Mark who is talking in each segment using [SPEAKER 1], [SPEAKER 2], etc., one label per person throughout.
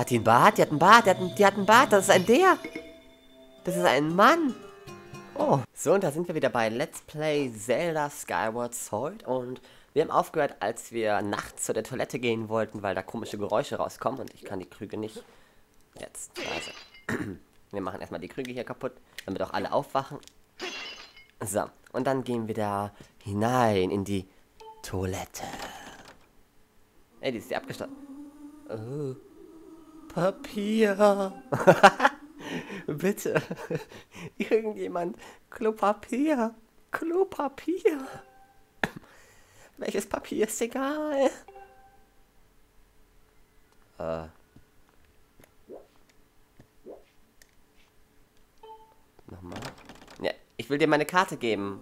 [SPEAKER 1] Hat die einen Bart? Die hat einen Bart, die hat einen, die hat einen Bart. Das ist ein der. Das ist ein Mann. Oh. So, und da sind wir wieder bei Let's Play Zelda Skyward Sword. Und wir haben aufgehört, als wir nachts zu der Toilette gehen wollten, weil da komische Geräusche rauskommen. Und ich kann die Krüge nicht. Jetzt, also. Wir machen erstmal die Krüge hier kaputt, damit auch alle aufwachen. So, und dann gehen wir da hinein in die Toilette. Ey, die ist ja abgeschlossen. Oh. Papier. Bitte. Irgendjemand. Klopapier. Klopapier. Welches Papier ist egal? Äh. Nochmal. Ja, ich will dir meine Karte geben.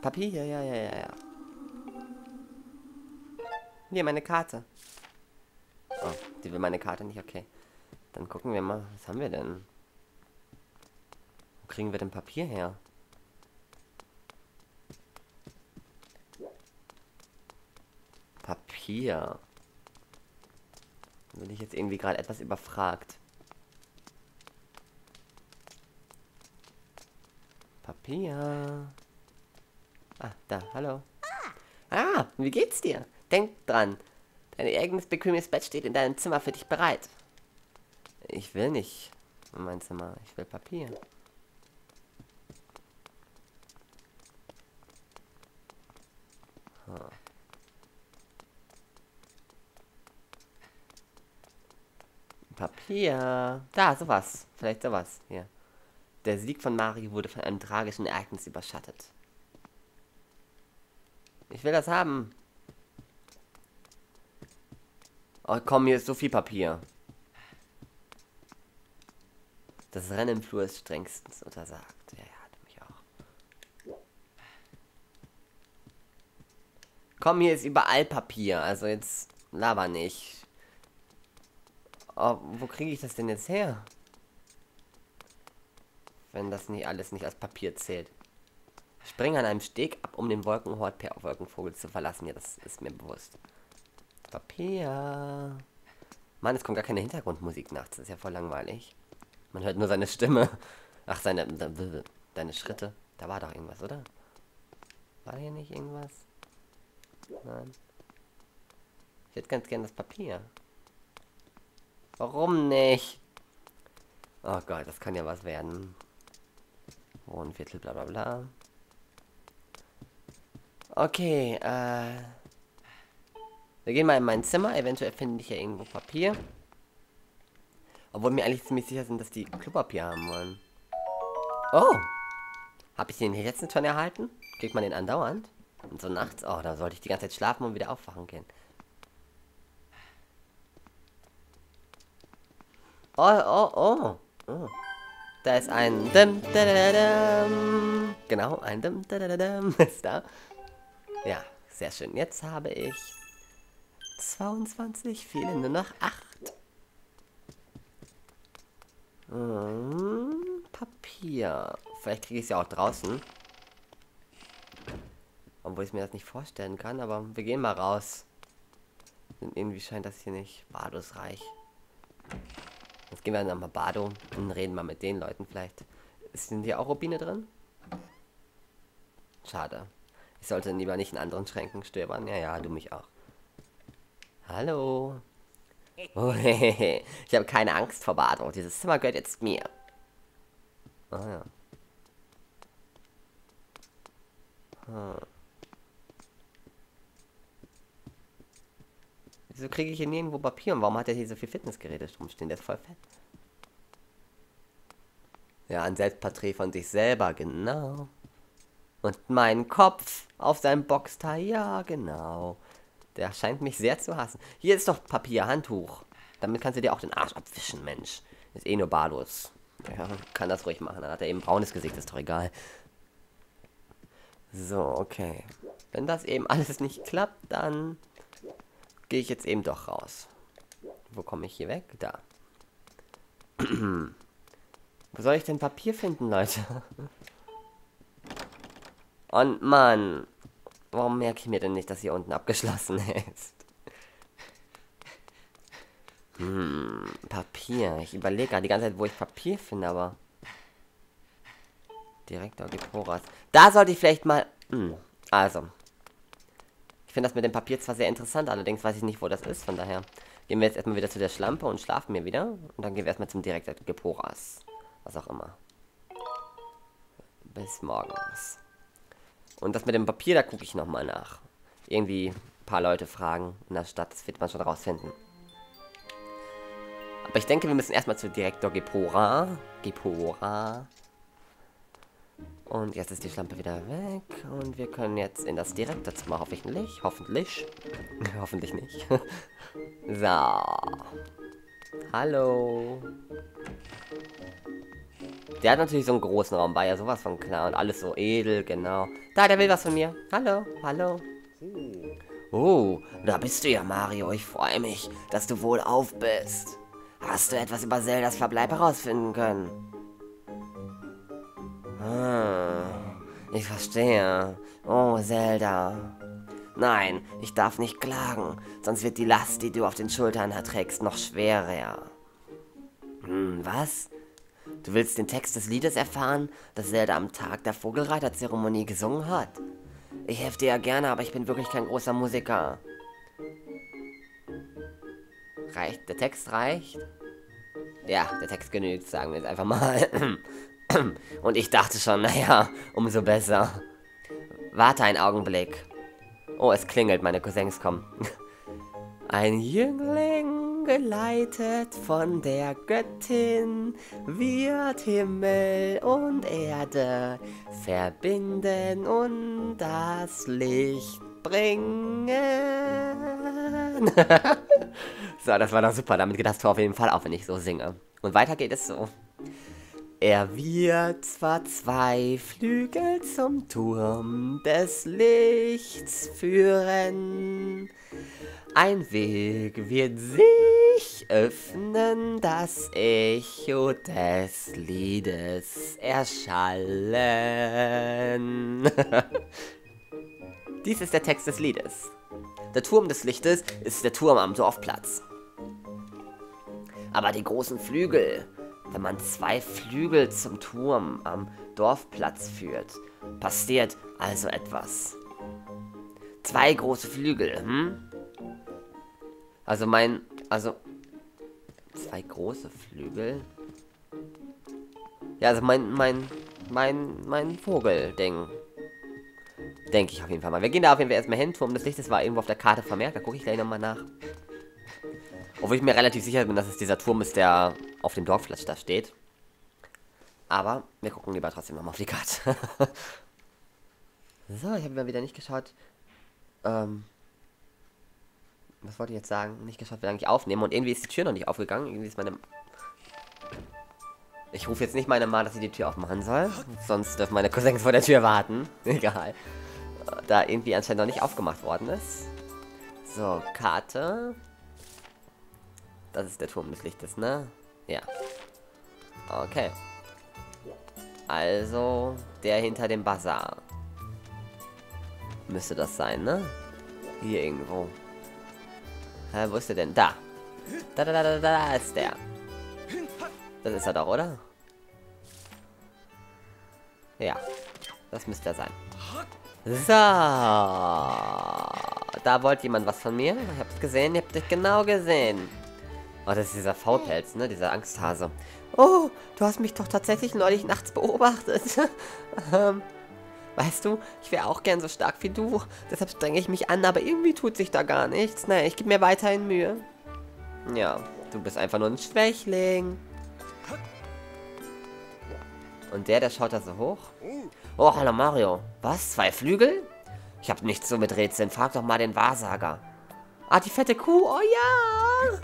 [SPEAKER 1] Papier, ja, ja, ja, ja. Hier, meine Karte. Oh, die will meine Karte nicht, okay. Dann gucken wir mal, was haben wir denn? Wo kriegen wir denn Papier her? Papier. Bin ich jetzt irgendwie gerade etwas überfragt. Papier. Ah, da, hallo. Ah, wie geht's dir? Denk dran, dein eigenes bequemes Bett steht in deinem Zimmer für dich bereit. Ich will nicht in mein Zimmer, ich will Papier. Hm. Papier. Da, sowas. Vielleicht sowas. Hier. Der Sieg von Mario wurde von einem tragischen Ereignis überschattet. Ich will das haben. Oh komm, hier ist so viel Papier. Das Rennen im Flur ist strengstens untersagt. Ja, ja, mich auch. Komm, hier ist überall Papier. Also jetzt laber nicht. Oh, wo kriege ich das denn jetzt her? Wenn das nicht alles nicht als Papier zählt. Spring an einem Steg ab, um den Wolkenhort per Wolkenvogel zu verlassen. Ja, das ist mir bewusst. Papier. Mann, es kommt gar keine Hintergrundmusik nachts. Das ist ja voll langweilig. Man hört nur seine Stimme. Ach, seine, deine Schritte. Da war doch irgendwas, oder? War hier nicht irgendwas? Nein. Ich hätte ganz gern das Papier. Warum nicht? Oh Gott, das kann ja was werden. Wohnviertel, bla bla bla. Okay, äh... Wir gehen mal in mein Zimmer. Eventuell finde ich ja irgendwo Papier. Obwohl wir eigentlich ziemlich sicher sind, dass die Klopapier haben wollen. Oh! Habe ich den jetzt schon erhalten? Kriegt man den andauernd? Und so nachts? Oh, da sollte ich die ganze Zeit schlafen und wieder aufwachen gehen. Oh, oh, oh. oh. Da ist ein Dim, da, da, da, Genau, ein Dim, da, da, da, ist da. Ja, sehr schön. Jetzt habe ich 22, fehlen nur noch 8. Hm, Papier. Vielleicht kriege ich es ja auch draußen. Obwohl ich mir das nicht vorstellen kann, aber wir gehen mal raus. irgendwie scheint das hier nicht badosreich. Jetzt gehen wir dann mal Bado und reden mal mit den Leuten vielleicht. Sind hier auch Rubine drin? Schade. Ich sollte lieber nicht in anderen Schränken stöbern. Ja, ja, du mich auch. Hallo. Oh, ich habe keine Angst vor Bado. Dieses Zimmer gehört jetzt mir. Ah ja. Hm. Wieso kriege ich hier nirgendwo Papier? Und warum hat er hier so viel Fitnessgeräte rumstehen? Der ist voll fett. Ja, ein Selbstporträt von sich selber, genau. Und mein Kopf auf seinem Boxteil, ja, genau. Der scheint mich sehr zu hassen. Hier ist doch Papier, Handtuch. Damit kannst du dir auch den Arsch abwischen, Mensch. Ist eh nur barlos. Ja, kann das ruhig machen. Dann hat er eben braunes Gesicht, ist doch egal. So, okay. Wenn das eben alles nicht klappt, dann gehe ich jetzt eben doch raus. Wo komme ich hier weg? Da. Wo soll ich denn Papier finden, Leute? Und Mann, Warum merke ich mir denn nicht, dass hier unten abgeschlossen ist? Hm. Papier. Ich überlege gerade die ganze Zeit, wo ich Papier finde, aber... Direktor Geporas. Da sollte ich vielleicht mal... Hm, also. Ich finde das mit dem Papier zwar sehr interessant, allerdings weiß ich nicht, wo das ist. Von daher gehen wir jetzt erstmal wieder zu der Schlampe und schlafen mir wieder. Und dann gehen wir erstmal zum Direktor Geporas. Was auch immer. Bis morgens. Und das mit dem Papier, da gucke ich nochmal nach. Irgendwie ein paar Leute fragen in der Stadt, das wird man schon rausfinden. Aber ich denke, wir müssen erstmal zu Direktor Gepora. Gepora. Und jetzt ist die Schlampe wieder weg. Und wir können jetzt in das Direktorzimmer, hoffentlich. Hoffentlich. hoffentlich nicht. so. Hallo. Der hat natürlich so einen großen Raum, war ja sowas von klar. Und alles so edel, genau. Da, der will was von mir. Hallo, hallo. Oh, da bist du ja, Mario. Ich freue mich, dass du wohl auf bist. Hast du etwas über Zeldas Verbleib herausfinden können? Ah, ich verstehe. Oh, Zelda. Nein, ich darf nicht klagen, sonst wird die Last, die du auf den Schultern erträgst, noch schwerer. Hm, was? Du willst den Text des Liedes erfahren, das Zelda am Tag der Vogelreiterzeremonie gesungen hat? Ich helfe dir ja gerne, aber ich bin wirklich kein großer Musiker. Reicht? Der Text reicht? Ja, der Text genügt, sagen wir jetzt einfach mal. Und ich dachte schon, naja, umso besser. Warte einen Augenblick. Oh, es klingelt, meine Cousins kommen. Ein Jüngling geleitet von der Göttin wird Himmel und Erde verbinden und das Licht bringen. so, das war doch super. Damit geht das Tor auf jeden Fall auf, wenn ich so singe. Und weiter geht es so. Er wird zwar zwei Flügel zum Turm des Lichts führen, ein Weg wird sich öffnen, das Echo des Liedes erschallen. Dies ist der Text des Liedes. Der Turm des Lichtes ist der Turm am Dorfplatz. Aber die großen Flügel, wenn man zwei Flügel zum Turm am Dorfplatz führt, passiert also etwas. Zwei große Flügel, hm? Also mein, also, zwei große Flügel? Ja, also mein, mein, mein, mein Vogelding. Denke ich auf jeden Fall mal. Wir gehen da auf jeden Fall erstmal hin. Turm des Lichtes war irgendwo auf der Karte vermerkt. Da gucke ich gleich nochmal nach. Obwohl ich mir relativ sicher bin, dass es dieser Turm ist, der auf dem Dorfplatz da steht. Aber wir gucken lieber trotzdem nochmal auf die Karte. so, ich habe mal wieder nicht geschaut. Ähm, was wollte ich jetzt sagen? Nicht geschaut, wie lange ich aufnehme. Und irgendwie ist die Tür noch nicht aufgegangen. Irgendwie ist meine... Ich rufe jetzt nicht meine Mama, dass sie die Tür aufmachen soll. Sonst dürfen meine Cousins vor der Tür warten. Egal. Da irgendwie anscheinend noch nicht aufgemacht worden ist. So, Karte. Das ist der Turm des Lichtes, ne? Ja. Okay. Also, der hinter dem Bazar. Müsste das sein, ne? Hier irgendwo. Hä, wo ist der denn? Da. Da, da, da, da, da ist der. Das ist er doch, oder? Ja. Das müsste er sein. So. Da wollte jemand was von mir. Ich hab's gesehen, ihr habt es genau gesehen. Oh, das ist dieser Faulpelz, ne? Dieser Angsthase. Oh, du hast mich doch tatsächlich neulich nachts beobachtet. ähm, weißt du, ich wäre auch gern so stark wie du. Deshalb strenge ich mich an, aber irgendwie tut sich da gar nichts. Naja, ich gebe mir weiterhin Mühe. Ja, du bist einfach nur ein Schwächling. Und der, der schaut da so hoch. Oh, hallo Mario. Was? Zwei Flügel? Ich habe nichts so mit Rätseln. Frag doch mal den Wahrsager. Ah, die fette Kuh. Oh ja.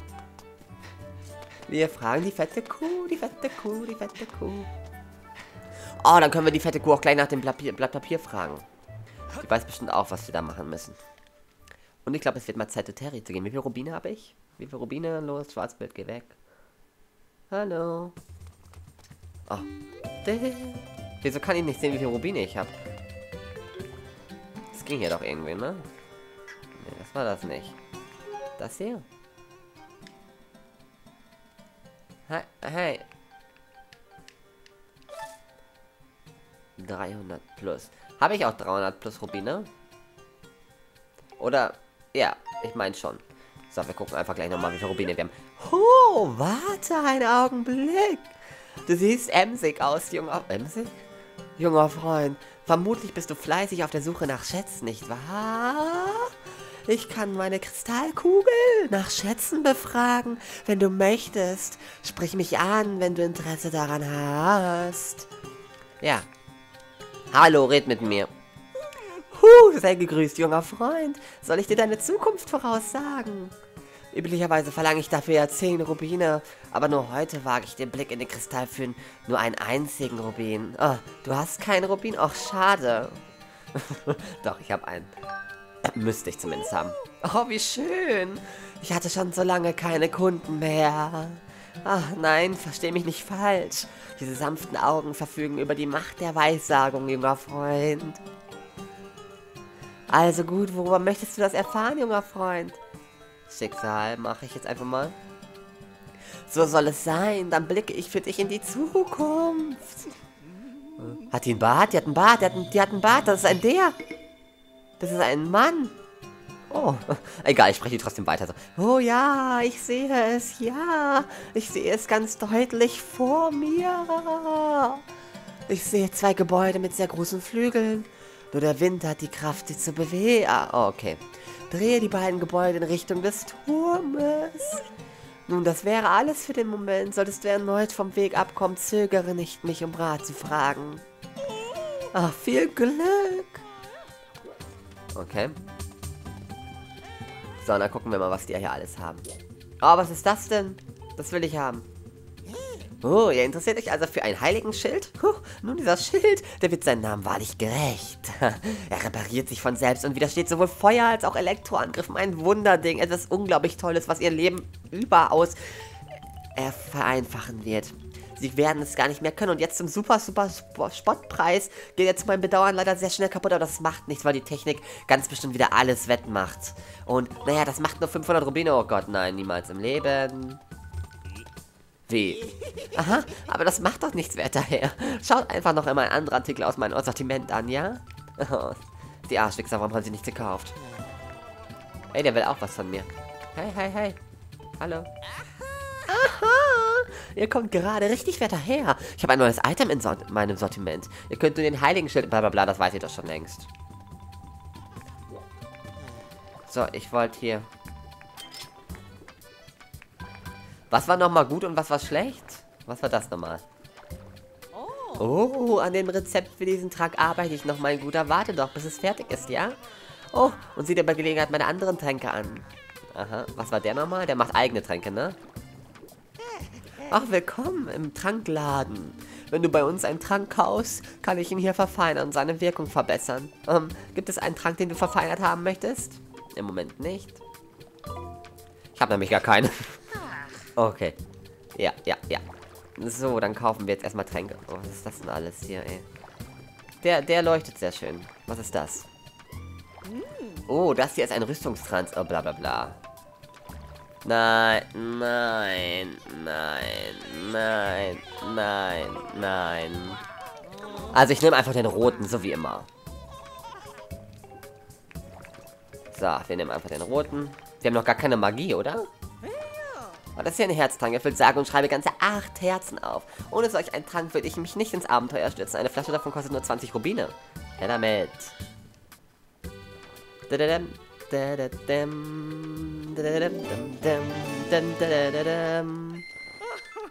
[SPEAKER 1] Wir fragen die fette Kuh, die fette Kuh, die fette Kuh. Oh, dann können wir die fette Kuh auch gleich nach dem Blatt Papier, fragen. Die weiß bestimmt auch, was wir da machen müssen. Und ich glaube, es wird mal Zeit, zu Terry zu gehen. Wie viele Rubine habe ich? Wie viele Rubine? Los, Schwarzbild, geh weg. Hallo. Oh. Wieso kann ich nicht sehen, wie viele Rubine ich habe? Das ging ja doch irgendwie, ne? Nee, das war das nicht. Das hier? Hey, hey. 300 plus. Habe ich auch 300 plus Rubine? Oder, ja, ich meine schon. So, wir gucken einfach gleich nochmal, wie viele Rubine wir haben. Oh, warte einen Augenblick. Du siehst emsig aus, junger... Emsig? Junger Freund, vermutlich bist du fleißig auf der Suche nach Schätzen, nicht wahr? Ich kann meine Kristallkugel nach Schätzen befragen, wenn du möchtest. Sprich mich an, wenn du Interesse daran hast. Ja. Hallo, red mit mir. Huh, sei gegrüßt, junger Freund. Soll ich dir deine Zukunft voraussagen? Üblicherweise verlange ich dafür ja 10 Rubine, aber nur heute wage ich den Blick in den Kristall für nur einen einzigen Rubin. Oh, du hast keinen Rubin? Ach, schade. Doch, ich habe einen. Müsste ich zumindest haben. Oh, wie schön. Ich hatte schon so lange keine Kunden mehr. Ach nein, versteh mich nicht falsch. Diese sanften Augen verfügen über die Macht der Weissagung, junger Freund. Also gut, worüber möchtest du das erfahren, junger Freund? Schicksal mache ich jetzt einfach mal. So soll es sein, dann blicke ich für dich in die Zukunft. Hat die einen Bart? Die hat einen Bart, die hat einen, die hat einen Bart, das ist ein der. Das ist ein Mann. Oh, egal, ich spreche trotzdem weiter. Oh ja, ich sehe es, ja. Ich sehe es ganz deutlich vor mir. Ich sehe zwei Gebäude mit sehr großen Flügeln. Nur der Wind hat die Kraft, sie zu bewegen. Ah, oh, okay. Drehe die beiden Gebäude in Richtung des Turmes. Nun, das wäre alles für den Moment. Solltest du erneut vom Weg abkommen, zögere nicht, mich um Rat zu fragen. Ach, viel Glück. Okay. So, dann gucken wir mal, was die hier alles haben. Oh, was ist das denn? Das will ich haben. Oh, ihr interessiert euch also für ein heiligen Schild? Huh, nun, dieser Schild, der wird seinen Namen wahrlich gerecht. er repariert sich von selbst und widersteht sowohl Feuer als auch Elektroangriffen. Ein Wunderding, etwas unglaublich Tolles, was ihr Leben überaus äh, vereinfachen wird. Sie werden es gar nicht mehr können. Und jetzt zum super, super Spottpreis geht jetzt mein Bedauern leider sehr schnell kaputt. Aber das macht nichts, weil die Technik ganz bestimmt wieder alles wettmacht. Und naja, das macht nur 500 Rubine. Oh Gott, nein, niemals im Leben. Wie? Aha, aber das macht doch nichts, werter Herr. Schaut einfach noch einmal andere Artikel aus meinem Sortiment an, ja? Die Arschwichser, warum haben sie nicht gekauft? Hey, der will auch was von mir. Hey, hey, hey. Hallo. Ihr kommt gerade richtig werter her. Ich habe ein neues Item in, so in meinem Sortiment. Ihr könnt nur den heiligen Schild... Blablabla, bla, bla, das weiß ihr doch schon längst. So, ich wollte hier Was war nochmal gut und was war schlecht? Was war das nochmal? Oh, an dem Rezept für diesen Trank arbeite ich noch, mein Guter. Warte doch, bis es fertig ist, ja? Oh, und sieh dir bei Gelegenheit meine anderen Tränke an. Aha, was war der nochmal? Der macht eigene Tränke, ne? Ach, willkommen im Trankladen. Wenn du bei uns einen Trank kaufst, kann ich ihn hier verfeinern und seine Wirkung verbessern. Ähm, gibt es einen Trank, den du verfeinert haben möchtest? Im Moment nicht. Ich habe nämlich gar keinen. Okay. Ja, ja, ja. So, dann kaufen wir jetzt erstmal Tränke. Oh, was ist das denn alles hier, ey? Der, der leuchtet sehr schön. Was ist das? Oh, das hier ist ein Rüstungstrans... Oh, bla bla bla. Nein, nein, nein, nein, nein, nein. Also ich nehme einfach den roten, so wie immer. So, wir nehmen einfach den roten. Wir haben noch gar keine Magie, oder? Oh, das ist ja ein Herztrank. Erfüllt sage und schreibe ganze acht Herzen auf. Ohne solch einen Trank würde ich mich nicht ins Abenteuer stürzen. Eine Flasche davon kostet nur 20 Rubine. Ja, damit.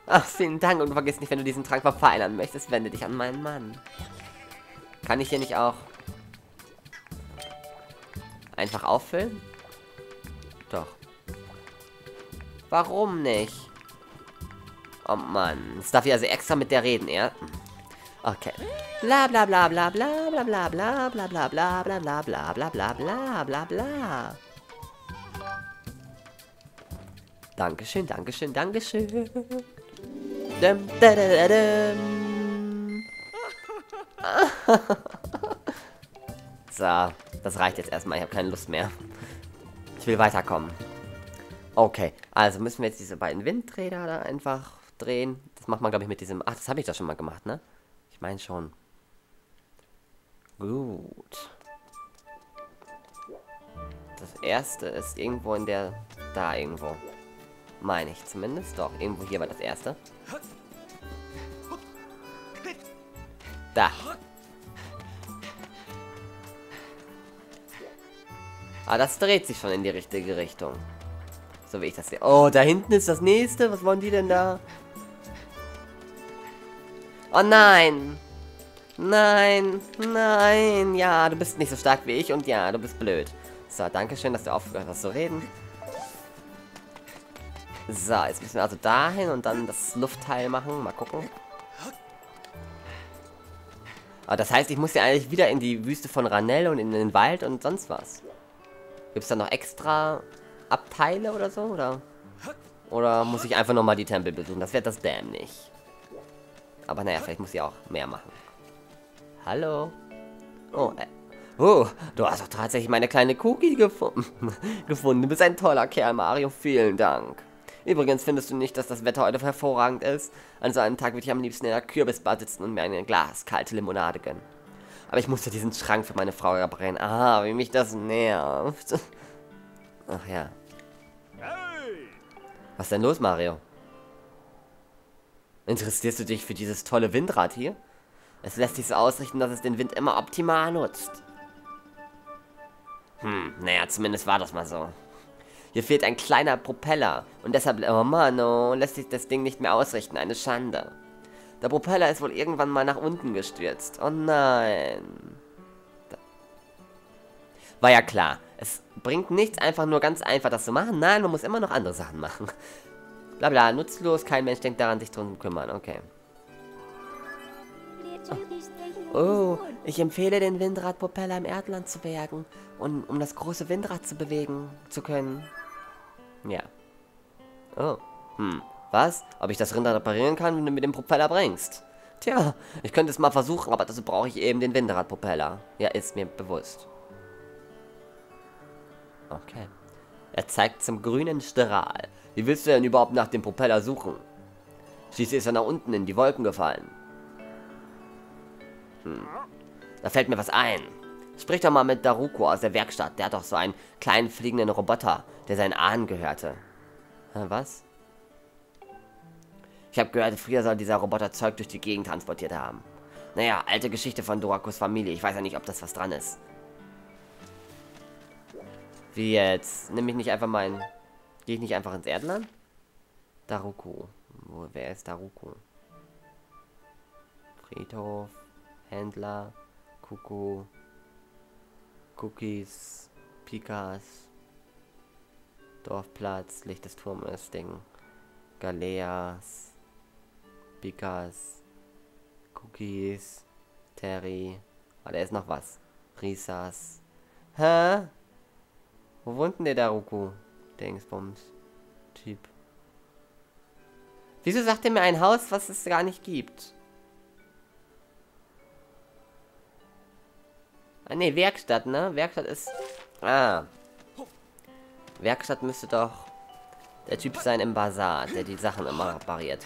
[SPEAKER 1] Ach, vielen Dank und vergiss nicht, wenn du diesen Trank verfeinern möchtest, wende dich an meinen Mann. Kann ich hier nicht auch einfach auffüllen? Doch. Warum nicht? Oh Mann. Jetzt darf ich also extra mit der reden, ja? Okay. Bla bla bla bla bla bla bla bla bla bla bla bla bla bla bla bla bla bla bla. Dankeschön, Dankeschön, Dankeschön. Dum, da, da, da, dum. so, das reicht jetzt erstmal. Ich habe keine Lust mehr. Ich will weiterkommen. Okay, also müssen wir jetzt diese beiden Windräder da einfach drehen. Das macht man, glaube ich, mit diesem... Ach, das habe ich doch schon mal gemacht, ne? Ich meine schon. Gut. Das erste ist irgendwo in der... Da irgendwo. Meine ich zumindest. Doch, irgendwo hier war das erste. Da. Ah, das dreht sich schon in die richtige Richtung. So wie ich das sehe. Oh, da hinten ist das nächste. Was wollen die denn da? Oh nein. Nein, nein. Ja, du bist nicht so stark wie ich und ja, du bist blöd. So, danke schön, dass du aufgehört hast zu reden. So, jetzt müssen wir also dahin und dann das Luftteil machen. Mal gucken. Aber das heißt, ich muss ja eigentlich wieder in die Wüste von Ranell und in den Wald und sonst was. Gibt es da noch extra Abteile oder so? Oder, oder muss ich einfach nochmal die Tempel besuchen? Das wäre das dämlich. Aber naja, vielleicht muss ich auch mehr machen. Hallo? Oh, äh, oh, du hast doch tatsächlich meine kleine Cookie gefunden. gefunden. Du bist ein toller Kerl, Mario. Vielen Dank. Übrigens findest du nicht, dass das Wetter heute hervorragend ist? An so einem Tag würde ich am liebsten in der Kürbisbar sitzen und mir ein Glas kalte Limonade gönnen. Aber ich musste diesen Schrank für meine Frau reparieren. Ah, wie mich das nervt. Ach ja. Was ist denn los, Mario? Interessierst du dich für dieses tolle Windrad hier? Es lässt sich so ausrichten, dass es den Wind immer optimal nutzt. Hm, naja, zumindest war das mal so. Hier fehlt ein kleiner Propeller und deshalb, oh Mann, oh, lässt sich das Ding nicht mehr ausrichten. Eine Schande. Der Propeller ist wohl irgendwann mal nach unten gestürzt. Oh nein. War ja klar. Es bringt nichts, einfach nur ganz einfach das zu machen. Nein, man muss immer noch andere Sachen machen. Blabla, nutzlos, kein Mensch denkt daran, sich drum zu kümmern. Okay. Oh. oh, ich empfehle den Windradpropeller im Erdland zu bergen, und, um das große Windrad zu bewegen zu können. Ja. Oh, hm. Was? Ob ich das Rinder reparieren kann, wenn du mir den Propeller bringst? Tja, ich könnte es mal versuchen, aber dazu brauche ich eben den Windradpropeller. Ja, ist mir bewusst. Okay. Er zeigt zum grünen Strahl. Wie willst du denn überhaupt nach dem Propeller suchen? Schließlich ist er nach unten in die Wolken gefallen. Hm. Da fällt mir was ein. Sprich doch mal mit Daruko aus der Werkstatt. Der hat doch so einen kleinen fliegenden Roboter, der seinen Ahnen gehörte. Was? Ich habe gehört, früher soll dieser Roboter Zeug durch die Gegend transportiert haben. Naja, alte Geschichte von Dorakos Familie. Ich weiß ja nicht, ob das was dran ist. Wie jetzt? Nimm ich nicht einfach mein... Gehe ich nicht einfach ins Erdland? Daruko. Wo, wer ist Daruko? Friedhof. Händler. Kuku. Cookies. Pikas. Dorfplatz. Licht des Turmes. Ding. Galeas. Pikas, Cookies, Terry. Ah, da ist noch was. Risas. Hä? Wo wohnt denn der Daruku? Dingsbums. Typ. Wieso sagt er mir ein Haus, was es gar nicht gibt? Ah, ne, Werkstatt, ne? Werkstatt ist... Ah. Werkstatt müsste doch der Typ sein im Bazar, der die Sachen immer repariert.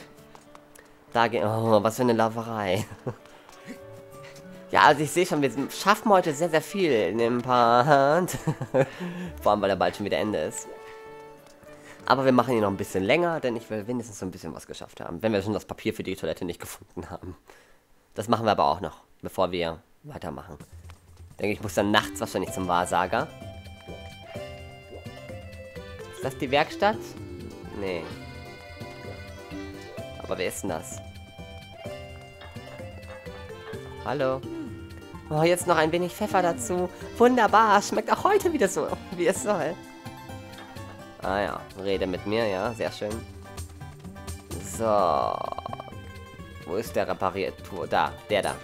[SPEAKER 1] Da oh, was für eine Laverei. ja, also ich sehe schon, wir schaffen heute sehr, sehr viel in dem Part. Vor allem, weil er bald schon wieder Ende ist. Aber wir machen ihn noch ein bisschen länger, denn ich will wenigstens so ein bisschen was geschafft haben. Wenn wir schon das Papier für die Toilette nicht gefunden haben. Das machen wir aber auch noch, bevor wir weitermachen. Ich denke, ich muss dann nachts wahrscheinlich zum Wahrsager. Ist das die Werkstatt? Nee. Aber wer ist denn das? Hallo? Oh, jetzt noch ein wenig Pfeffer dazu. Wunderbar, schmeckt auch heute wieder so, wie es soll. Ah ja, rede mit mir, ja, sehr schön. So. Wo ist der Reparatur? Da, der da.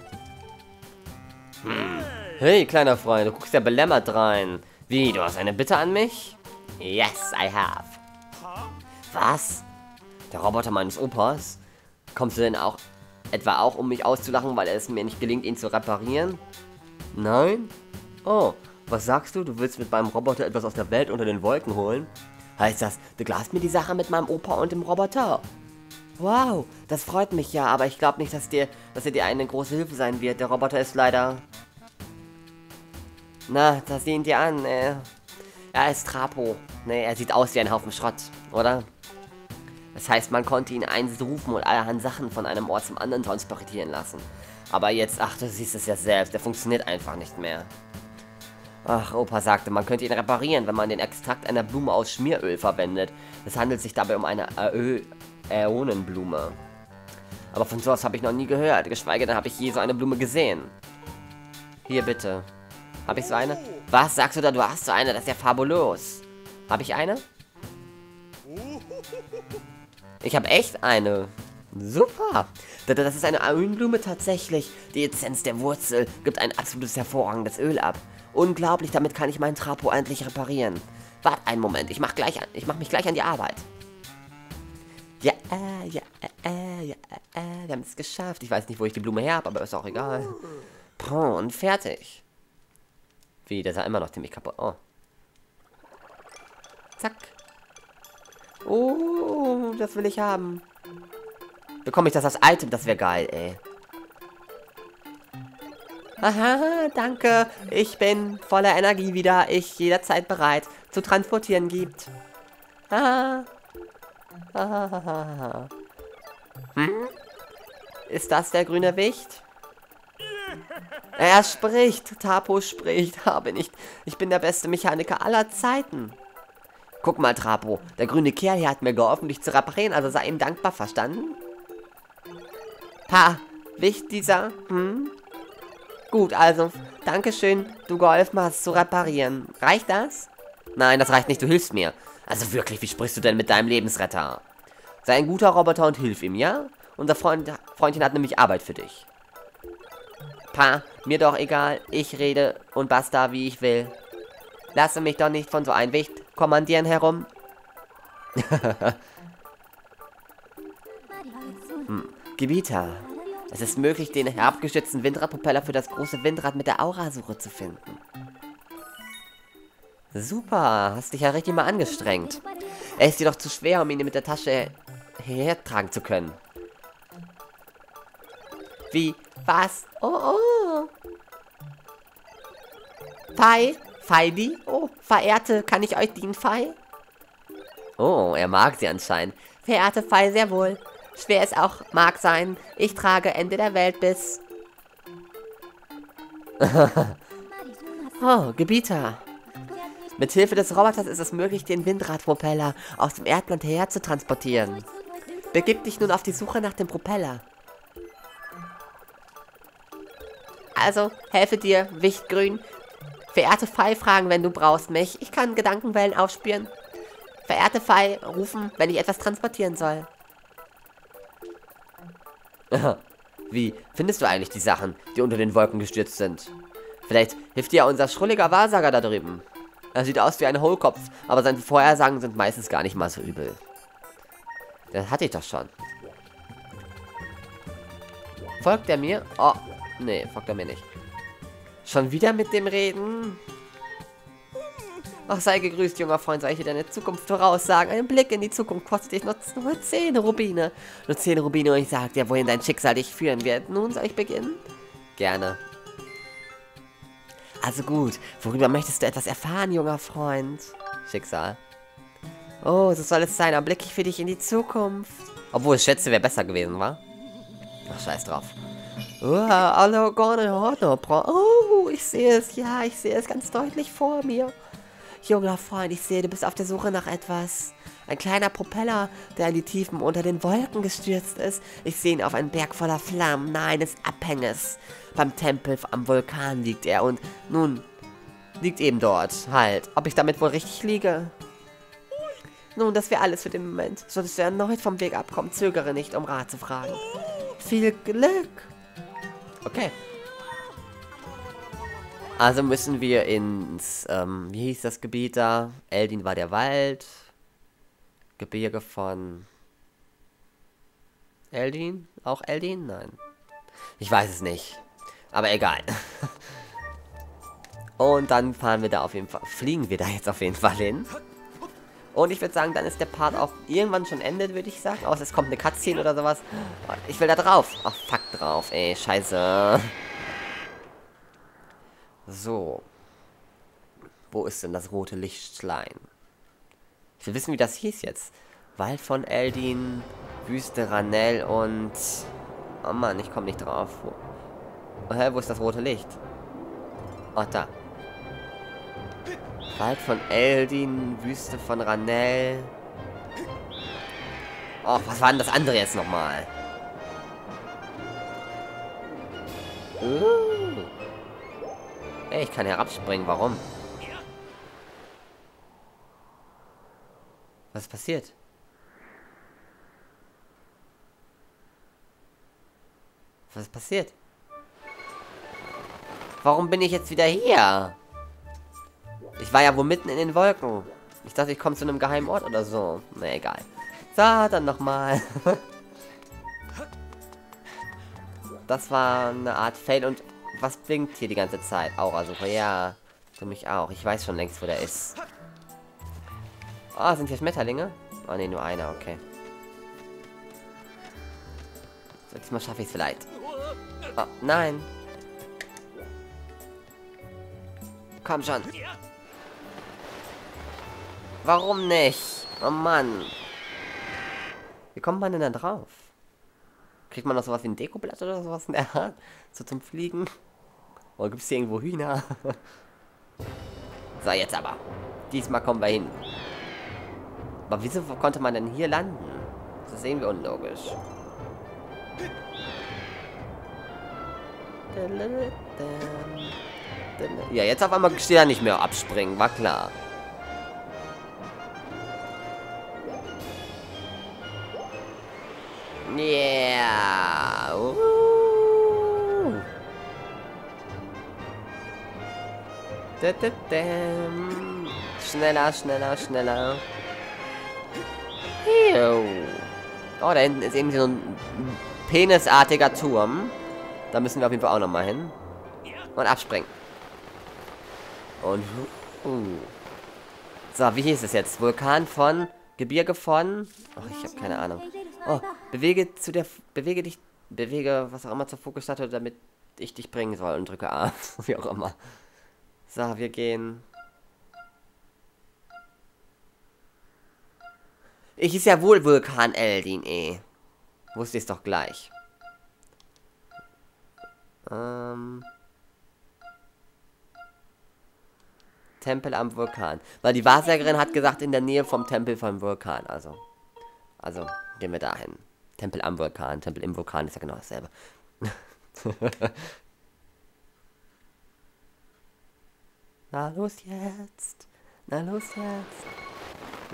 [SPEAKER 1] Hm. Hey, kleiner Freund, du guckst ja belämmert rein. Wie, du hast eine Bitte an mich? Yes, I have. Was? Der Roboter meines Opas? Kommst du denn auch etwa auch, um mich auszulachen, weil es mir nicht gelingt, ihn zu reparieren? Nein? Oh, was sagst du? Du willst mit meinem Roboter etwas aus der Welt unter den Wolken holen? Heißt das, du glasst mir die Sache mit meinem Opa und dem Roboter? Wow, das freut mich ja, aber ich glaube nicht, dass dir, dass er dir eine große Hilfe sein wird. Der Roboter ist leider... Na, da sehen die an, äh. Er ist Trapo. Ne, er sieht aus wie ein Haufen Schrott, oder? Das heißt, man konnte ihn einst rufen und allerhand Sachen von einem Ort zum anderen transportieren lassen. Aber jetzt, ach, du siehst es ja selbst, der funktioniert einfach nicht mehr. Ach, Opa sagte, man könnte ihn reparieren, wenn man den Extrakt einer Blume aus Schmieröl verwendet. Es handelt sich dabei um eine Äonenblume. Aber von sowas habe ich noch nie gehört, geschweige denn habe ich je so eine Blume gesehen. Hier bitte. Habe ich so eine? Was, sagst du da, du hast so eine? Das ist ja fabulos. Habe ich eine? Ich habe echt eine. Super. Das ist eine Aönblume tatsächlich. Die Essenz der Wurzel gibt ein absolutes hervorragendes Öl ab. Unglaublich, damit kann ich meinen Trapo endlich reparieren. Wart einen Moment, ich mach, gleich an, ich mach mich gleich an die Arbeit. Ja, äh, ja, äh, ja, äh, wir haben es geschafft. Ich weiß nicht, wo ich die Blume her habe, aber ist auch egal. Puh, und fertig. Wie, der sah immer noch ziemlich kaputt. Oh. Zack. Oh, das will ich haben. Bekomme ich das als Item? Das wäre geil, ey. Aha, danke. Ich bin voller Energie wieder. Ich jederzeit bereit zu transportieren gibt. Ah. Ah. Hm? Ist das der grüne Wicht? Er spricht. Tapo spricht. Habe nicht. Ich bin der beste Mechaniker aller Zeiten. Guck mal, Trapo. Der grüne Kerl hier hat mir geholfen, dich zu reparieren, also sei ihm dankbar, verstanden? Ha, Wicht dieser, hm? Gut, also, Dankeschön, du geholfen hast zu reparieren. Reicht das? Nein, das reicht nicht, du hilfst mir. Also wirklich, wie sprichst du denn mit deinem Lebensretter? Sei ein guter Roboter und hilf ihm, ja? Unser Freund, Freundchen hat nämlich Arbeit für dich. Pa, mir doch egal, ich rede und basta, wie ich will. Lasse mich doch nicht von so ein Wicht kommandieren herum. hm. Gebieter, es ist möglich, den herabgestützten Windradpropeller für das große Windrad mit der Aurasuche zu finden. Super, hast dich ja richtig mal angestrengt. Er ist jedoch zu schwer, um ihn mit der Tasche hertragen zu können. Wie? Was? Oh, oh. Fei? Feidi? Oh, Verehrte, kann ich euch dienen, Fei? Oh, er mag sie anscheinend. Verehrte Fei, sehr wohl. Schwer es auch mag sein, ich trage Ende der Welt bis... oh, Gebieter. Mit Hilfe des Roboters ist es möglich, den Windradpropeller aus dem Erdland her zu transportieren. Begib dich nun auf die Suche nach dem Propeller. Also, helfe dir, Wichtgrün. Verehrte Fei fragen, wenn du brauchst mich. Ich kann Gedankenwellen aufspüren. Verehrte Fei rufen, wenn ich etwas transportieren soll. Wie findest du eigentlich die Sachen, die unter den Wolken gestürzt sind? Vielleicht hilft dir unser schrulliger Wahrsager da drüben. Er sieht aus wie ein Hohlkopf, aber seine Vorhersagen sind meistens gar nicht mal so übel. Das hatte ich doch schon. Folgt er mir? Oh, nee, folgt er mir nicht. Schon wieder mit dem Reden? Ach, sei gegrüßt, junger Freund, soll ich dir deine Zukunft voraussagen? Ein Blick in die Zukunft kostet dich nur, nur 10 Rubine. Nur 10 Rubine und ich sag dir, wohin dein Schicksal dich führen wird. Nun soll ich beginnen? Gerne. Also gut, worüber möchtest du etwas erfahren, junger Freund? Schicksal. Oh, so soll es sein, dann blicke ich für dich in die Zukunft. Obwohl, ich schätze, wäre besser gewesen, wa? Ach, scheiß drauf. Oh, ich sehe es, ja, ich sehe es ganz deutlich vor mir. Junger Freund, ich sehe, du bist auf der Suche nach etwas. Ein kleiner Propeller, der in die Tiefen unter den Wolken gestürzt ist. Ich sehe ihn auf einen Berg voller Flammen, nahe eines Abhänges. Beim Tempel am Vulkan liegt er und nun liegt eben dort. Halt, ob ich damit wohl richtig liege? Nun, das wäre alles für den Moment. Solltest du erneut vom Weg abkommen, zögere nicht, um Rat zu fragen. Viel Glück! Okay. Also müssen wir ins, ähm, wie hieß das Gebiet da? Eldin war der Wald. Gebirge von Eldin? Auch Eldin? Nein. Ich weiß es nicht. Aber egal. Und dann fahren wir da auf jeden Fall, fliegen wir da jetzt auf jeden Fall hin. Und ich würde sagen, dann ist der Part auch irgendwann schon endet, würde ich sagen. Außer es kommt eine Cutscene oder sowas. Ich will da drauf. Ach, fuck drauf, ey. Scheiße. So. Wo ist denn das rote Lichtschlein? Ich will wissen, wie das hieß jetzt. Wald von Eldin, Wüste Ranell und... Oh Mann, ich komme nicht drauf. Wo... Hä, wo ist das rote Licht? Oh, da. Wald von Eldin, Wüste von Ranell. Och, was war denn das andere jetzt nochmal? Uh. Ey, ich kann herabspringen. Warum? Was ist passiert? Was ist passiert? Warum bin ich jetzt wieder hier? Ich war ja wo mitten in den Wolken. Ich dachte, ich komme zu einem geheimen Ort oder so. Na, egal. So, dann nochmal. das war eine Art Fail. Und was blinkt hier die ganze Zeit? Aurasuche, ja. Für mich auch. Ich weiß schon längst, wo der ist. Oh, sind hier Schmetterlinge? Oh, ne, nur einer, okay. So, diesmal schaffe ich es vielleicht. Oh, nein. Komm schon. Warum nicht? Oh Mann. Wie kommt man denn da drauf? Kriegt man noch sowas wie ein Dekoblatt oder sowas in der Art? So zum Fliegen? Oder gibt es hier irgendwo Hühner? so, jetzt aber. Diesmal kommen wir hin. Aber wieso konnte man denn hier landen? Das sehen wir unlogisch. Ja, jetzt auf einmal steht er nicht mehr abspringen, war klar. Yeah. Uh. Schneller, schneller, schneller. Oh, da hinten ist irgendwie so ein penisartiger Turm. Da müssen wir auf jeden Fall auch nochmal hin. Und abspringen. Und... Uh. So, wie hieß es jetzt? Vulkan von... Gebirge von... Oh, ich habe keine Ahnung. Oh, bewege zu der... Bewege dich... Bewege, was auch immer zur Fokusstatte, damit ich dich bringen soll. Und drücke A. wie auch immer. So, wir gehen... Ich ist ja wohl Vulkan Eldin, eh. Wusste ich es doch gleich. Ähm... Tempel am Vulkan. Weil die Wahrsagerin hat gesagt, in der Nähe vom Tempel vom Vulkan. Also, also gehen wir dahin. Tempel am Vulkan, Tempel im Vulkan ist ja genau dasselbe. Na los jetzt. Na los jetzt.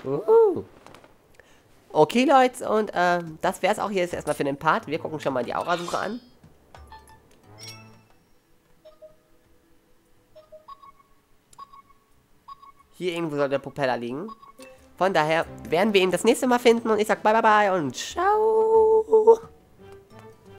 [SPEAKER 1] Uh. Okay, Leute, und äh, das wäre es auch hier jetzt erstmal für den Part. Wir gucken schon mal die Aurasuche an. Hier irgendwo soll der Propeller liegen. Von daher werden wir ihn das nächste Mal finden und ich sag bye bye bye und ciao.